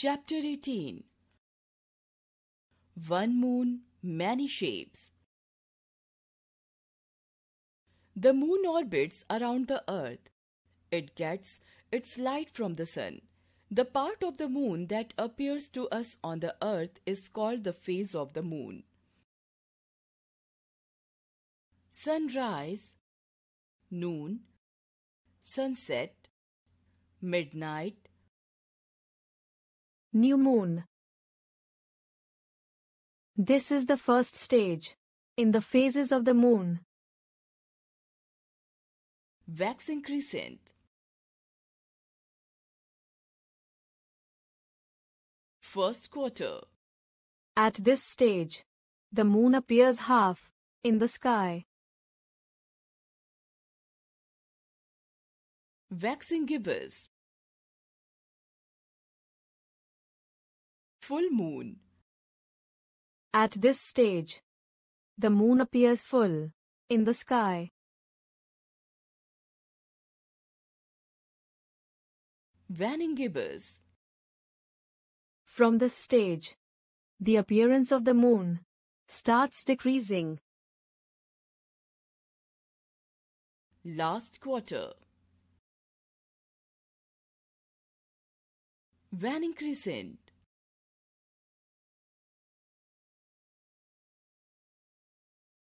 Chapter 18 One Moon, Many Shapes The moon orbits around the earth. It gets its light from the sun. The part of the moon that appears to us on the earth is called the phase of the moon. Sunrise, noon, sunset, midnight, New moon. This is the first stage in the phases of the moon. waxing crescent. First quarter, At this stage, the moon appears half in the sky. waxing gibbous. Full moon, At this stage, the moon appears full in the sky. waning gibbous. From this stage, the appearance of the moon starts decreasing. Last quarter, waning crescent.